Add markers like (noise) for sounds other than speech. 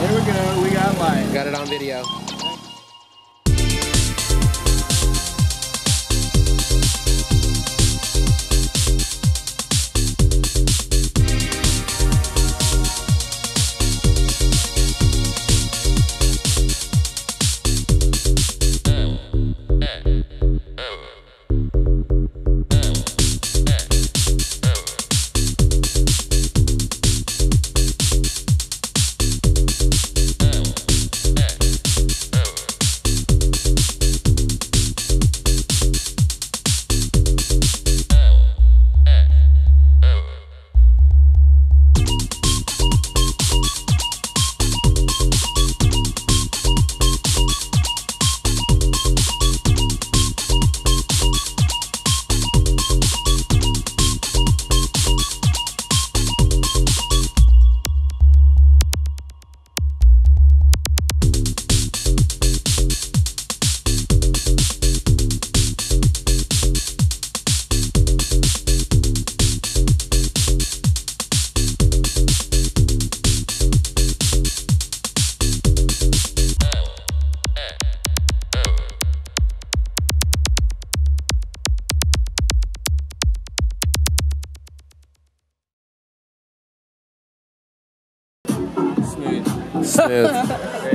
Here we go, we got light. Got it on video. Smooth. (laughs)